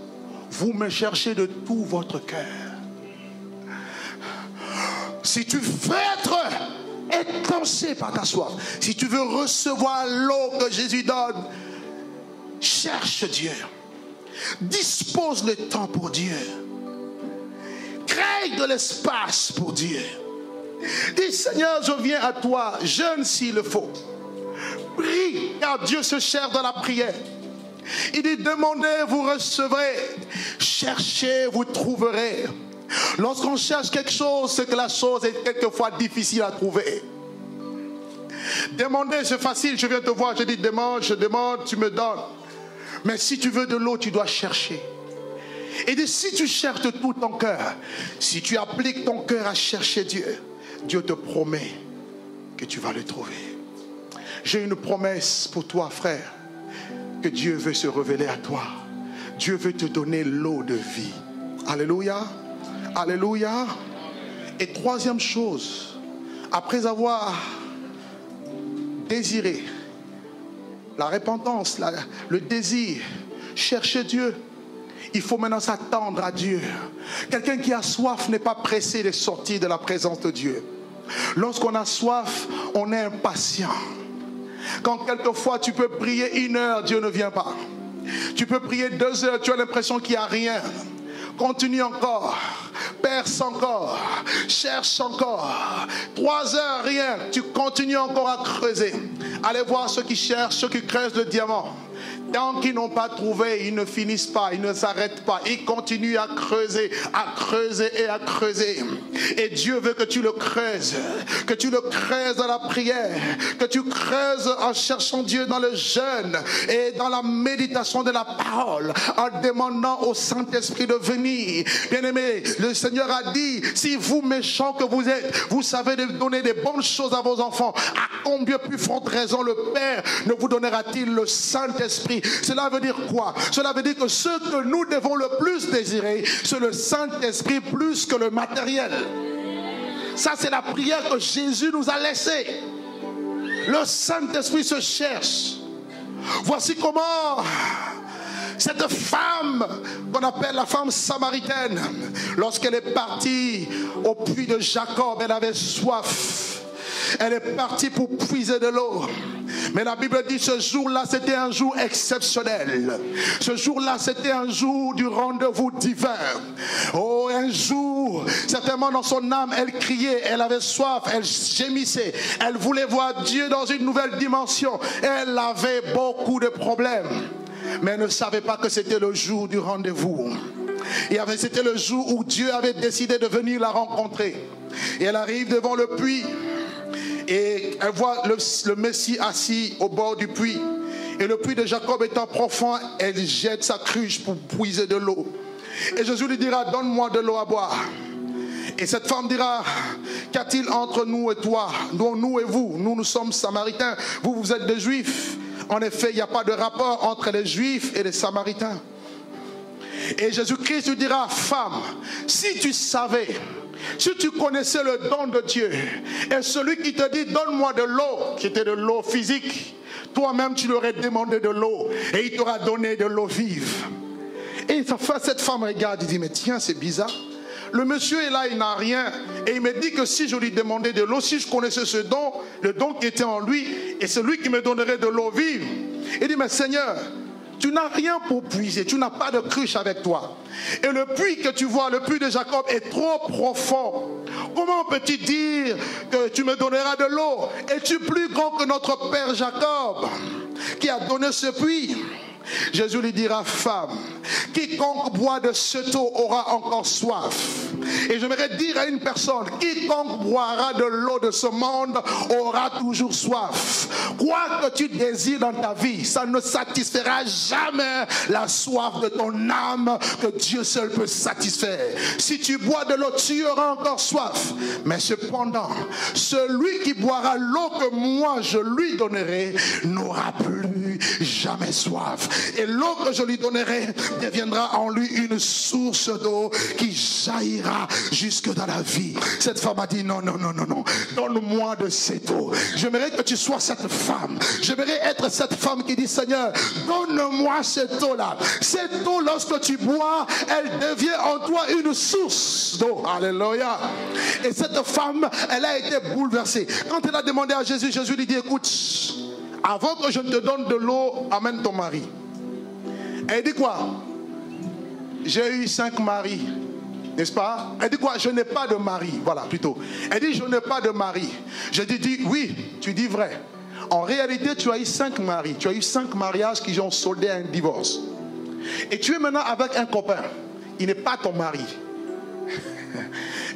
vous me cherchez de tout votre cœur. Si tu veux être étanché par ta soif, si tu veux recevoir l'eau que Jésus donne, cherche Dieu. Dispose le temps pour Dieu. Crée de l'espace pour Dieu. Dis Seigneur, je viens à toi, jeune s'il le faut. Prie, car Dieu se cherche dans la prière. Il dit, demandez, vous recevrez. Cherchez, vous trouverez. Lorsqu'on cherche quelque chose, c'est que la chose est quelquefois difficile à trouver. Demander, c'est facile. Je viens te voir, je dis demande, je demande, tu me donnes. Mais si tu veux de l'eau, tu dois chercher. Et dit, si tu cherches de tout ton cœur, si tu appliques ton cœur à chercher Dieu, Dieu te promet que tu vas le trouver. J'ai une promesse pour toi, frère, que Dieu veut se révéler à toi. Dieu veut te donner l'eau de vie. Alléluia. Alléluia. Et troisième chose, après avoir désiré la repentance, le désir, chercher Dieu, il faut maintenant s'attendre à Dieu. Quelqu'un qui a soif n'est pas pressé de sortir de la présence de Dieu. Lorsqu'on a soif, on est impatient. Quand quelquefois tu peux prier une heure, Dieu ne vient pas. Tu peux prier deux heures, tu as l'impression qu'il n'y a rien. Continue encore, perce encore, cherche encore. Trois heures, rien. Tu continues encore à creuser. Allez voir ceux qui cherchent, ceux qui creusent le diamant. Tant qu'ils n'ont pas trouvé, ils ne finissent pas, ils ne s'arrêtent pas. Ils continuent à creuser, à creuser et à creuser. Et Dieu veut que tu le creuses, que tu le creuses dans la prière, que tu creuses en cherchant Dieu dans le jeûne et dans la méditation de la parole, en demandant au Saint-Esprit de venir. Bien-aimé, le Seigneur a dit, si vous méchants que vous êtes, vous savez donner des bonnes choses à vos enfants, à combien plus forte raison le Père ne vous donnera-t-il le Saint-Esprit Cela veut dire quoi? Cela veut dire que ce que nous devons le plus désirer, c'est le Saint-Esprit plus que le matériel. Ça, c'est la prière que Jésus nous a laissée. Le Saint-Esprit se cherche. Voici comment cette femme qu'on appelle la femme samaritaine, lorsqu'elle est partie au puits de Jacob, elle avait soif. Elle est partie pour puiser de l'eau. Mais la Bible dit ce jour-là, c'était un jour exceptionnel. Ce jour-là, c'était un jour du rendez-vous divin. Oh, un jour, certainement dans son âme, elle criait, elle avait soif, elle gémissait. Elle voulait voir Dieu dans une nouvelle dimension. Elle avait beaucoup de problèmes. Mais elle ne savait pas que c'était le jour du rendez-vous. Et c'était le jour où Dieu avait décidé de venir la rencontrer. Et elle arrive devant le puits. Et elle voit le, Messie assis au bord du puits. Et le puits de Jacob étant profond, elle jette sa cruche pour puiser de l'eau. Et Jésus lui dira, donne-moi de l'eau à boire. Et cette femme dira, qu'y-a-t-il entre nous et toi? Nous, nous et vous, nous, nous sommes samaritains. Vous, vous êtes des juifs. En effet, il n'y a pas de rapport entre les juifs et les samaritains. Et Jésus-Christ lui dira, femme, si tu savais, si tu connaissais le don de Dieu, et celui qui te dit, donne-moi de l'eau, qui était de l'eau physique, toi-même tu lui aurais demandé de l'eau, et il t'aura donné de l'eau vive. Et cette femme regarde, il dit, mais tiens, c'est bizarre. le monsieur est là, il n'a rien. Et il me dit que si je lui demandais de l'eau, si je connaissais ce don, le don qui était en lui, et c'est lui qui me donnerait de l'eau vive. Il dit, mais Seigneur, tu n'as rien pour puiser, tu n'as pas de cruche avec toi. Et le puits que tu vois, le puits de Jacob, est trop profond. Comment peux-tu dire que tu me donneras de l'eau? Es-tu plus grand que notre père Jacob qui a donné ce puits? Jésus lui dira, femme, quiconque boit de cette eau aura encore soif. Et j'aimerais dire à une personne, quiconque boira de l'eau de ce monde aura toujours soif. Quoi que tu désires dans ta vie, ça ne satisfera jamais la soif de ton âme que Dieu seul peut satisfaire. Si tu bois de l'eau, tu auras encore soif. Mais cependant, celui qui boira l'eau que moi je lui donnerai n'aura plus jamais soif. Et l'eau que je lui donnerai deviendra en lui une source d'eau qui jaillira jusque dans la vie. Cette femme a dit non, non, non, non, non. Donne-moi de cette eau. J'aimerais que tu sois cette femme. J'aimerais être cette femme qui dit Seigneur, donne-moi cette eau-là. Cette eau, lorsque tu bois, elle devient en toi une source d'eau. Alléluia. Et cette femme, elle a été bouleversée. Quand elle a demandé à Jésus, Jésus lui dit, écoute, avant que je te donne de l'eau, amène ton mari. Elle dit quoi? J'ai eu cinq maris, n'est-ce pas? Elle dit quoi? Je n'ai pas de mari. Voilà, plutôt. Elle dit, je n'ai pas de mari. Je dis, dis, oui, tu dis vrai. En réalité, tu as eu cinq maris. Tu as eu cinq mariages qui ont soldé un divorce. Et tu es maintenant avec un copain. Il n'est pas ton mari.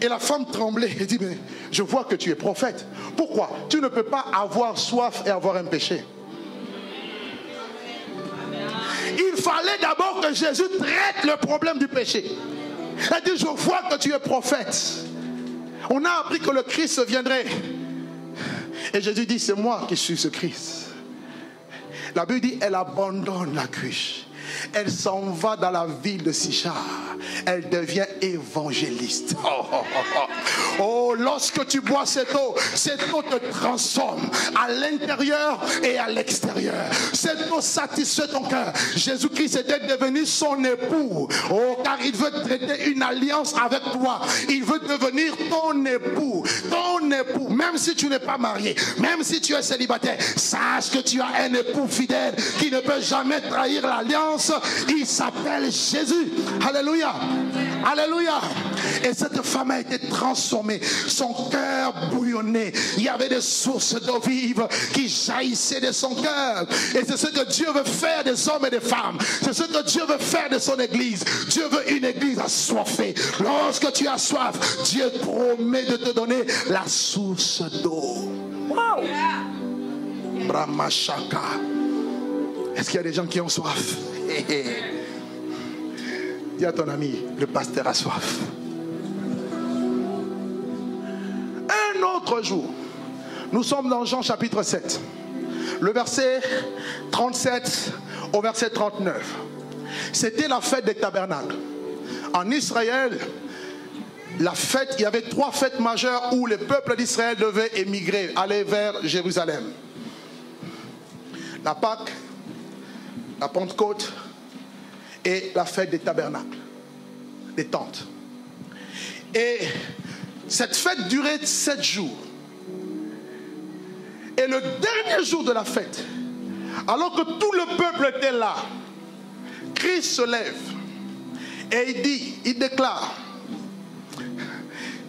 Et la femme tremblait et dit, mais je vois que tu es prophète. Pourquoi? Tu ne peux pas avoir soif et avoir un péché. Il fallait d'abord que Jésus traite le problème du péché. Elle dit, je vois que tu es prophète. On a appris que le Christ viendrait. Et Jésus dit, c'est moi qui suis ce Christ. La Bible dit, elle abandonne la cruche. Elle s'en va dans la ville de Sichar. Elle devient évangéliste. Oh, oh, oh, oh, lorsque tu bois cette eau, cette eau te transforme à l'intérieur et à l'extérieur. Cette eau satisfait ton cœur. Jésus-Christ était devenu son époux. Oh, car il veut traiter une alliance avec toi. Il veut devenir ton époux. Ton époux. Même si tu n'es pas marié, même si tu es célibataire, sache que tu as un époux fidèle qui ne peut jamais trahir l'alliance. Il s'appelle Jésus. Alléluia. Alléluia. Et cette femme a été transformée. Son cœur bouillonnait. Il y avait des sources d'eau vive qui jaillissaient de son cœur. Et c'est ce que Dieu veut faire des hommes et des femmes. C'est ce que Dieu veut faire de son église. Dieu veut une église assoiffée. Lorsque tu as soif, Dieu promet de te donner la source d'eau. Wow. Brahmashaka. Est-ce qu'il y a des gens qui ont soif? Dis à ton ami, le pasteur a soif. Un autre jour, nous sommes dans Jean chapitre 7, le verset 37 au verset 39. C'était la fête des tabernacles. En Israël, la fête, il y avait trois fêtes majeures où le peuple d'Israël devait émigrer, aller vers Jérusalem. La Pâque, la Pentecôte et la fête des tabernacles, des tentes. Et cette fête durait sept jours. Et le dernier jour de la fête, alors que tout le peuple était là, Christ se lève et il dit, il déclare,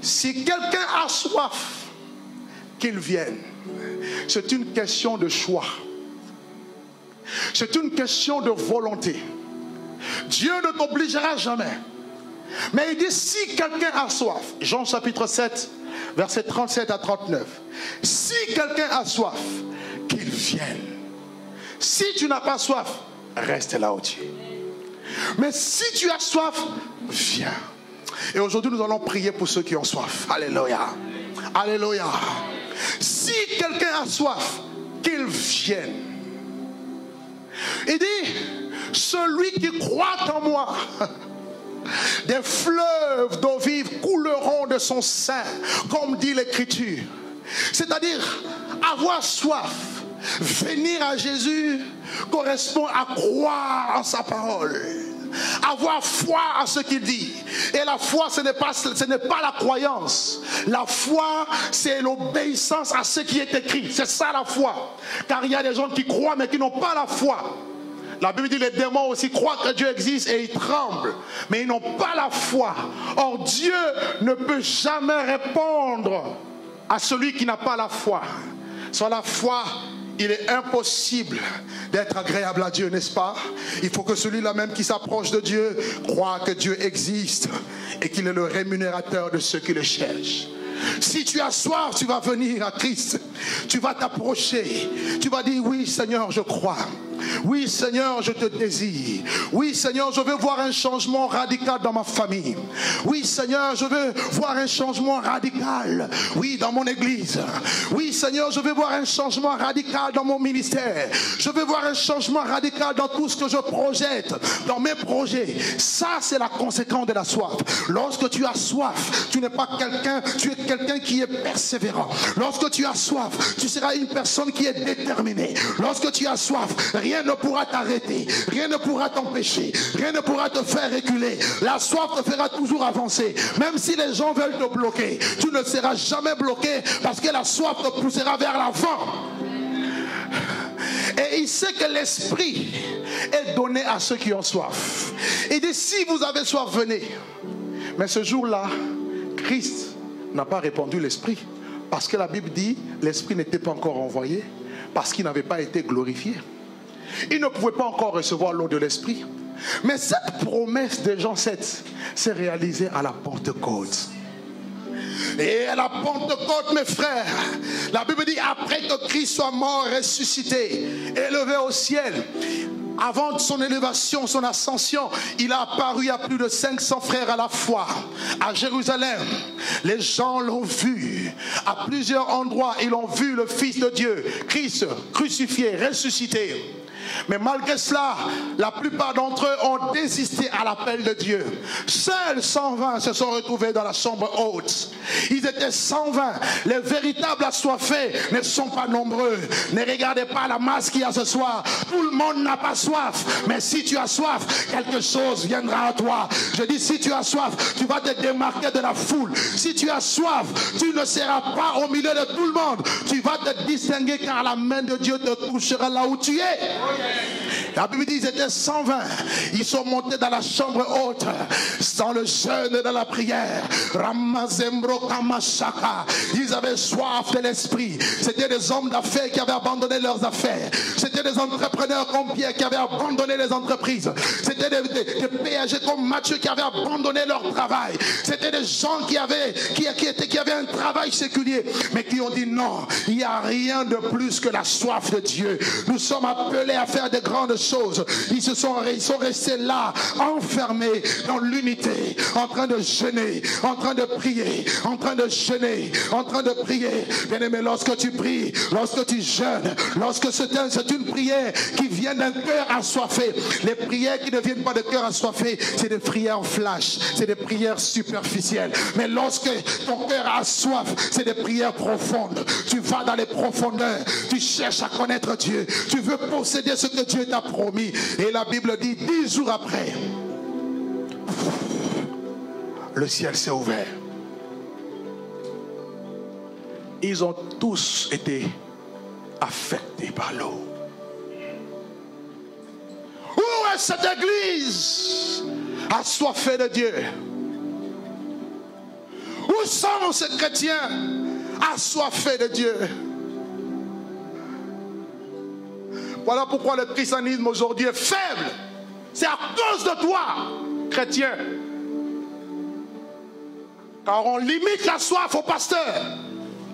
si quelqu'un a soif, qu'il vienne. C'est une question de choix. C'est une question de volonté. Dieu ne t'obligera jamais. Mais il dit, si quelqu'un a soif, Jean chapitre 7, verset 37 à 39, si quelqu'un a soif, qu'il vienne. Si tu n'as pas soif, reste là où. Mais si tu as soif, viens. Et aujourd'hui, nous allons prier pour ceux qui ont soif. Alléluia. Alléluia. Si quelqu'un a soif, qu'il vienne. Il dit, celui qui croit en moi, des fleuves d'eau vive couleront de son sein, comme dit l'Écriture. C'est-à-dire, avoir soif, venir à Jésus correspond à croire en sa parole. Avoir foi à ce qu'il dit. Et la foi, ce n'est pas, ce n'est pas la croyance. La foi, c'est l'obéissance à ce qui est écrit. C'est ça la foi. Car il y a des gens qui croient mais qui n'ont pas la foi. La Bible dit les démons aussi croient que Dieu existe et ils tremblent, mais ils n'ont pas la foi. Or Dieu ne peut jamais répondre à celui qui n'a pas la foi. Sans la foi, il est impossible d'être agréable à Dieu, n'est-ce pas? Il faut que celui-là même qui s'approche de Dieu croit que Dieu existe et qu'il est le rémunérateur de ceux qui le cherchent. Si tu as soif, tu vas venir à Christ. Tu vas t'approcher. Tu vas dire, oui Seigneur, je crois. Oui Seigneur, je te désire. Oui Seigneur, je veux voir un changement radical dans ma famille. Oui Seigneur, je veux voir un changement radical. Oui, dans mon église. Oui Seigneur, je veux voir un changement radical dans mon ministère. Je veux voir un changement radical dans tout ce que je projette, dans mes projets. Ça, c'est la conséquence de la soif. Lorsque tu as soif, tu n'es pas quelqu'un, tu es quelqu'un qui est persévérant. Lorsque tu as soif, tu seras une personne qui est déterminée. Lorsque tu as soif, rien ne pourra t'arrêter, rien ne pourra t'empêcher, rien ne pourra te faire reculer. La soif te fera toujours avancer. Même si les gens veulent te bloquer, tu ne seras jamais bloqué parce que la soif te poussera vers l'avant. Et il sait que l'esprit est donné à ceux qui ont soif. Il dit, si vous avez soif, venez. Mais ce jour-là, Christ n'a pas répondu l'esprit. Parce que la Bible dit, l'esprit n'était pas encore envoyé, parce qu'il n'avait pas été glorifié. Il ne pouvait pas encore recevoir l'eau de l'esprit. Mais cette promesse de Jean 7 s'est réalisée à la Pentecôte. Et à la Pentecôte, mes frères, la Bible dit, après que Christ soit mort, ressuscité, élevé au ciel, avant son élévation, son ascension, il a apparu à plus de 500 frères à la fois à Jérusalem. Les gens l'ont vu. À plusieurs endroits, ils ont vu le Fils de Dieu, Christ, crucifié, ressuscité. Mais malgré cela, la plupart d'entre eux ont désisté à l'appel de Dieu. Seuls 120 se sont retrouvés dans la chambre haute. Ils étaient 120. Les véritables assoiffés ne sont pas nombreux. Ne regardez pas la masse qu'il y a ce soir. Tout le monde n'a pas soif. Mais si tu as soif, quelque chose viendra à toi. Je dis, si tu as soif, tu vas te démarquer de la foule. Si tu as soif, tu ne seras pas au milieu de tout le monde. Tu vas te distinguer car la main de Dieu te touchera là où tu es. Yes. La Bible dit qu'ils étaient 120. Ils sont montés dans la chambre haute, dans le jeûne et dans la prière. Ramazembro Kamashaka. Ils avaient soif de l'esprit. C'était des hommes d'affaires qui avaient abandonné leurs affaires. C'était des entrepreneurs comme Pierre qui avaient abandonné les entreprises. C'était des, des, comme Mathieu qui avaient abandonné leur travail. C'était des gens qui avaient, qui, qui avaient un travail séculier, mais qui ont dit non, il n'y a rien de plus que la soif de Dieu. Nous sommes appelés à faire de grandes choses. Ils se sont, ils sont restés là, enfermés dans l'unité, en train de jeûner, en train de prier, en train de jeûner, en train de prier. Bien aimé, lorsque tu pries, lorsque tu jeûnes, lorsque c'est un, c'est une prière qui vient d'un cœur assoiffé, les prières qui ne viennent pas de cœur assoiffé, c'est des prières flash, c'est des prières superficielles. Mais lorsque ton cœur a soif, c'est des prières profondes. Tu vas dans les profondeurs, tu cherches à connaître Dieu, tu veux posséder ce que Dieu t'a promis. Et la Bible dit, dix jours après, le ciel s'est ouvert. Ils ont tous été affectés par l'eau. Où est cette église assoiffée de Dieu? Où sont ces chrétiens assoiffés de Dieu? Voilà pourquoi le christianisme aujourd'hui est faible. C'est à cause de toi, chrétien. Car on limite la soif au pasteur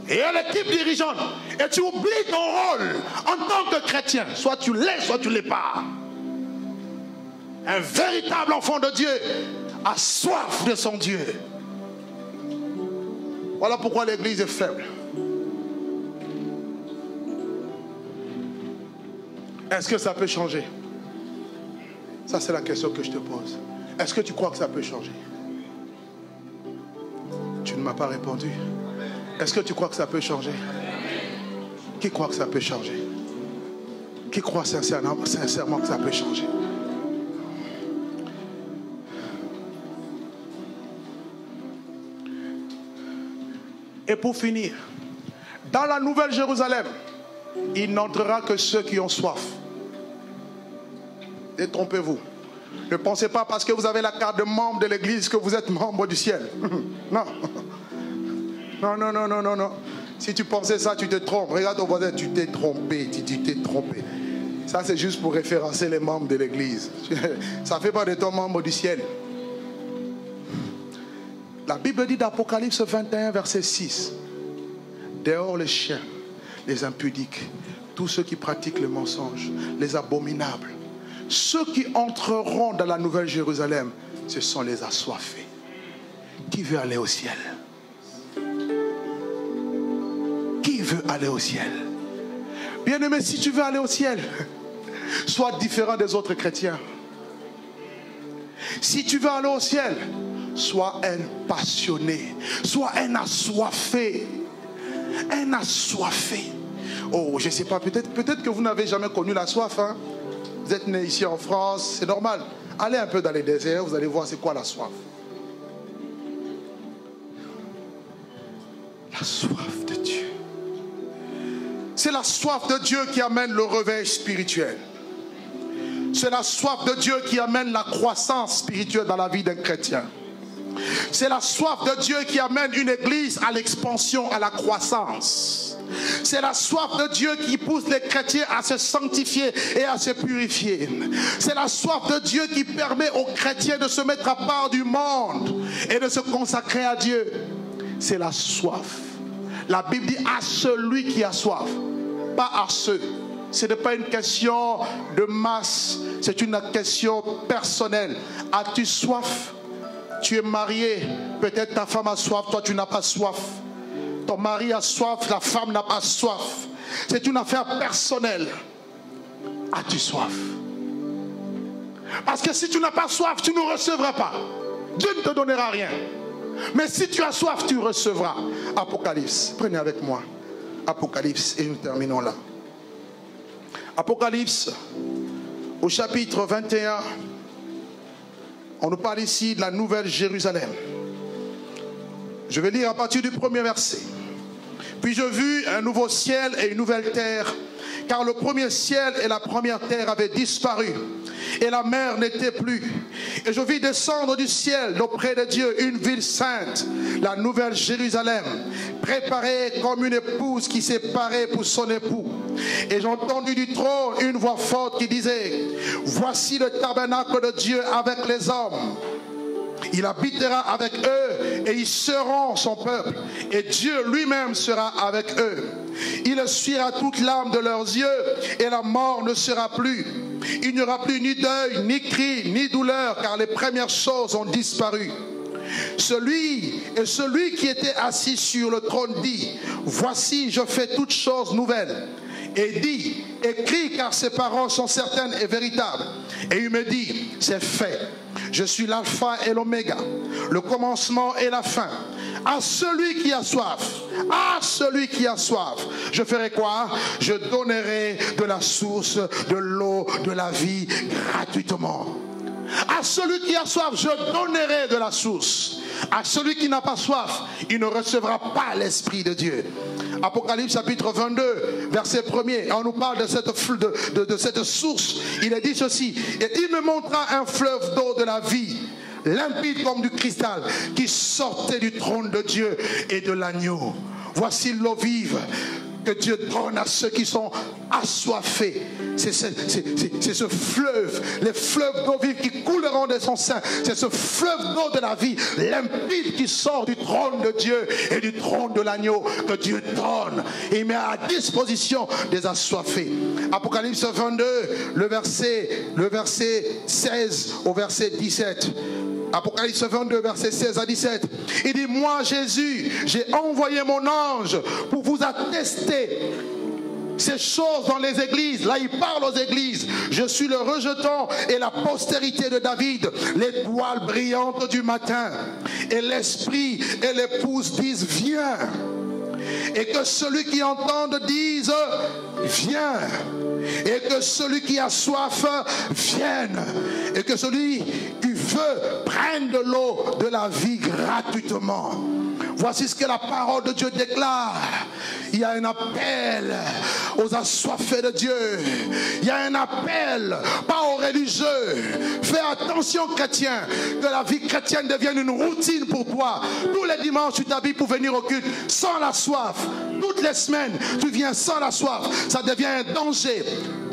et à l'équipe dirigeante. Et tu oublies ton rôle en tant que chrétien. Soit tu l'es, soit tu ne l'es pas. Un véritable enfant de Dieu a soif de son Dieu. Voilà pourquoi l'église est faible. Est-ce que ça peut changer? Ça, c'est la question que je te pose. Est-ce que tu crois que ça peut changer? Tu ne m'as pas répondu. Est-ce que tu crois que ça peut changer? Qui croit que ça peut changer? Qui croit sincèrement, que ça peut changer? Et pour finir, dans la Nouvelle Jérusalem, il n'entrera que ceux qui ont soif. Détrompez-vous. Ne pensez pas parce que vous avez la carte de membre de l'église que vous êtes membre du ciel. non. Non, non, non, non, non. Si tu pensais ça, tu te trompes. Regarde ton voisin, tu t'es trompé. Tu tu t'es trompé. Ça, c'est juste pour référencer les membres de l'église. Ça ne fait pas de toi membre du ciel. La Bible dit d'Apocalypse 21, verset 6. Dehors les chiens, les impudiques, tous ceux qui pratiquent le mensonge, les abominables. Ceux qui entreront dans la nouvelle Jérusalem, ce sont les assoiffés. Qui veut aller au ciel? Qui veut aller au ciel? Bien-aimé, si tu veux aller au ciel, sois différent des autres chrétiens. Si tu veux aller au ciel, sois un passionné, sois un assoiffé. Un assoiffé. Oh, je ne sais pas, peut-être peut que vous n'avez jamais connu la soif. Hein? Vous êtes né ici en France, c'est normal. Allez un peu dans les déserts, vous allez voir c'est quoi la soif. La soif de Dieu. C'est la soif de Dieu qui amène le réveil spirituel. C'est la soif de Dieu qui amène la croissance spirituelle dans la vie d'un chrétien. C'est la soif de Dieu qui amène une église à l'expansion, à la croissance. C'est la soif de Dieu qui pousse les chrétiens à se sanctifier et à se purifier. C'est la soif de Dieu qui permet aux chrétiens de se mettre à part du monde et de se consacrer à Dieu. C'est la soif. La Bible dit à celui qui a soif, pas à ceux. Ce n'est pas une question de masse, c'est une question personnelle. As-tu soif? Tu es marié, peut-être ta femme a soif, toi tu n'as pas soif. Ton mari a soif, la femme n'a pas soif. C'est une affaire personnelle. As-tu soif? Parce que si tu n'as pas soif, tu ne recevras pas. Dieu ne te donnera rien. Mais si tu as soif, tu recevras. Apocalypse. Prenez avec moi. Apocalypse et nous terminons là. Apocalypse au chapitre 21. On nous parle ici de la nouvelle Jérusalem. Je vais lire à partir du premier verset. Puis je vis un nouveau ciel et une nouvelle terre, car le premier ciel et la première terre avaient disparu, et la mer n'était plus. Et je vis descendre du ciel d'auprès de Dieu une ville sainte, la nouvelle Jérusalem, préparée comme une épouse qui s'est parée pour son époux. Et j'ai entendu du trône une voix forte qui disait, voici le tabernacle de Dieu avec les hommes. Il habitera avec eux et ils seront son peuple. Et Dieu lui-même sera avec eux. Il essuiera toute l'âme de leurs yeux et la mort ne sera plus. Il n'y aura plus ni deuil, ni cri, ni douleur, car les premières choses ont disparu. Celui et celui qui était assis sur le trône dit, voici, je fais toutes choses nouvelles et dit, écris car ces paroles sont certaines et véritables. Et il me dit, c'est fait. Je suis l'alpha et l'oméga, le commencement et la fin. À celui qui a soif, à celui qui a soif, je ferai quoi? Je donnerai de la source de l'eau de la vie gratuitement. À celui qui a soif, je donnerai de la source. À celui qui n'a pas soif, il ne recevra pas l'Esprit de Dieu. Apocalypse chapitre 22, verset 1er, on nous parle de cette, de, de cette source. Il est dit ceci, et il me montra un fleuve d'eau de la vie, limpide comme du cristal, qui sortait du trône de Dieu et de l'agneau. Voici l'eau vive que Dieu donne à ceux qui sont assoiffés. C'est ce, fleuve, les fleuves d'eau vive qui couleront de son sein. C'est ce fleuve d'eau de la vie limpide qui sort du trône de Dieu et du trône de l'agneau que Dieu donne. Et il met à disposition des assoiffés. Apocalypse 22, le verset, le verset 16 au verset 17. Apocalypse 22, verset 16 à 17. Il dit, moi Jésus, j'ai envoyé mon ange pour vous attester ces choses dans les églises. Là, il parle aux églises. Je suis le rejetant et la postérité de David, l'étoile brillante du matin. Et l'esprit et l'épouse disent, viens. Et que celui qui entend dise, viens. Et que celui qui a soif vienne. Et que celui qui veut prenne de l'eau de la vie gratuitement. Voici ce que la parole de Dieu déclare. Il y a un appel aux assoiffés de Dieu. Il y a un appel, pas aux religieux. Fais attention, chrétien, que la vie chrétienne devienne une routine pour toi. Tous les dimanches, tu t'habilles pour venir au culte sans la soif. Toutes les semaines, tu viens sans la soif. Ça devient un danger.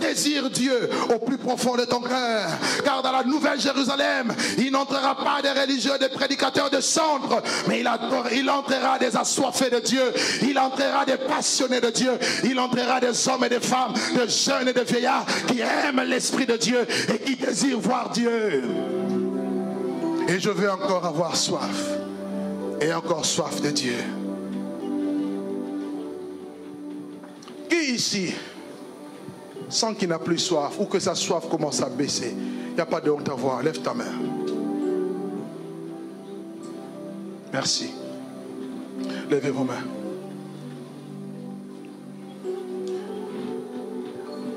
Désire Dieu au plus profond de ton cœur. Car dans la nouvelle Jérusalem, il n'entrera pas des religieux, des prédicateurs de centre, mais il, il entrera des assoiffés de Dieu. Il entrera des passionnés de Dieu. Il entrera des hommes et des femmes, de jeunes et de vieillards qui aiment l'Esprit de Dieu et qui désirent voir Dieu. Et je veux encore avoir soif. Et encore soif de Dieu. Qui ici, sans qu'il n'a plus soif, ou que sa soif commence à baisser, il n'y a pas de honte à voir. Lève ta main. Merci. Levez vos mains.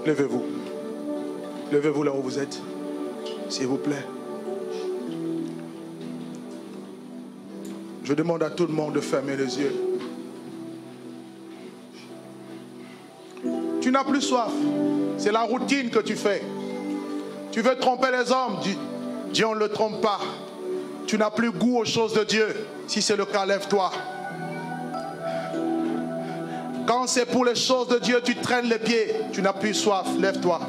Levez-vous. Levez-vous là où vous êtes. S'il vous plaît. Je demande à tout le monde de fermer les yeux. Tu n'as plus soif. C'est la routine que tu fais. Tu veux tromper les hommes. Dieu, on ne le trompe pas. Tu n'as plus goût aux choses de Dieu. Si c'est le cas, lève-toi. Quand c'est pour les choses de Dieu, tu traînes les pieds. Tu n'as plus soif. Lève-toi.